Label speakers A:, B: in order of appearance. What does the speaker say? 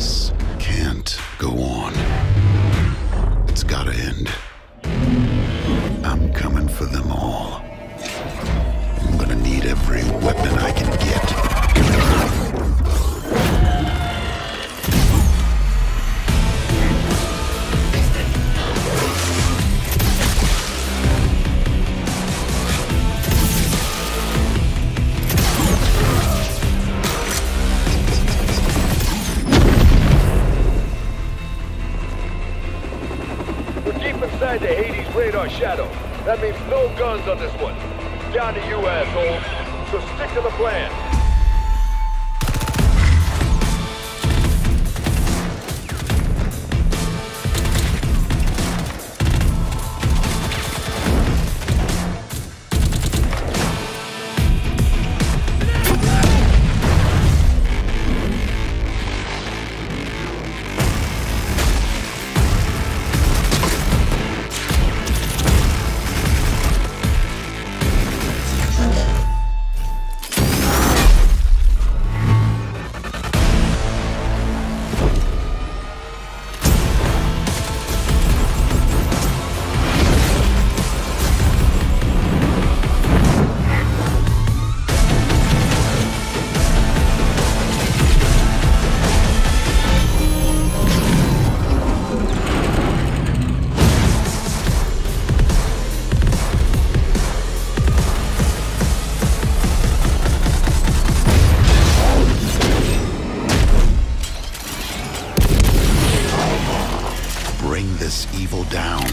A: This can't go on. It's gotta end. I'm coming for them all.
B: Inside the Hades radar shadow. That means no guns on this one. Down to you, assholes. So stick to the plan. this evil down.